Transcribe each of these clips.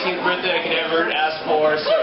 18th birthday I could ever ask for. So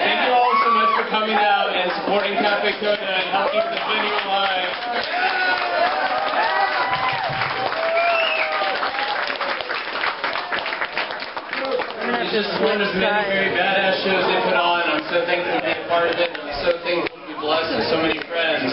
thank you all so much for coming out and supporting Cafe Coda and helping keep the venue alive. It's Just one of many very badass shows they put on. I'm so thankful to be a part of it. I'm so thankful to be blessed with so many friends.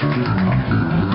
あっ。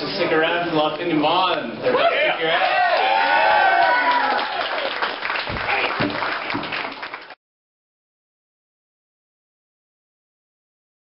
And stick around for Los Indian Bond. They're about